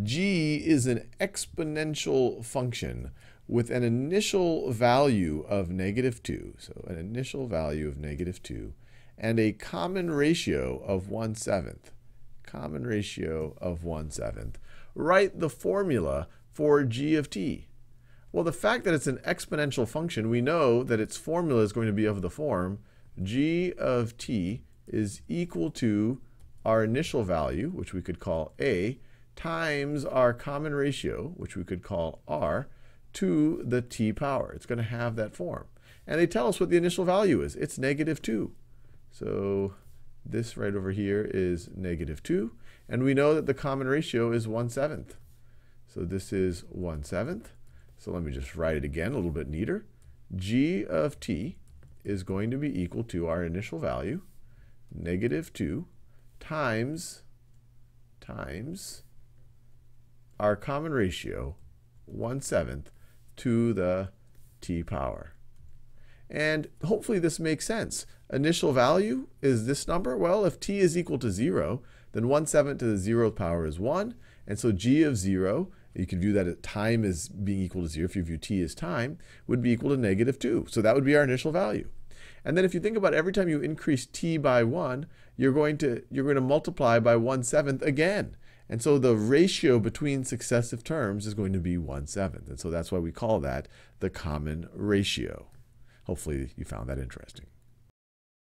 g is an exponential function with an initial value of negative 2, so an initial value of negative 2, and a common ratio of 1 seventh, common ratio of 1 seventh, write the formula for g of t. Well, the fact that it's an exponential function, we know that its formula is going to be of the form g of t is equal to our initial value, which we could call a, times our common ratio, which we could call r, to the t power. It's going to have that form. And they tell us what the initial value is. It's negative 2. So this right over here is negative 2. And we know that the common ratio is 1 seventh. So this is 1 seventh. So let me just write it again a little bit neater. g of t is going to be equal to our initial value, negative 2, times, times our common ratio, 1 seventh, to the t power. And hopefully this makes sense. Initial value is this number. Well, if t is equal to 0, then 1 seventh to the 0th power is 1. And so g of 0, you can view that at time as being equal to 0, if you view t as time, would be equal to negative 2. So that would be our initial value. And then if you think about every time you increase t by 1, you're going to, you're going to multiply by 1 seventh again. And so the ratio between successive terms is going to be 1 seventh. And so that's why we call that the common ratio. Hopefully you found that interesting.